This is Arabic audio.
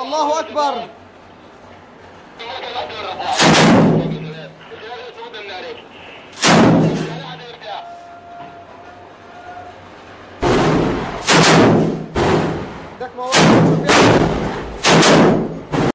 الله أكبر.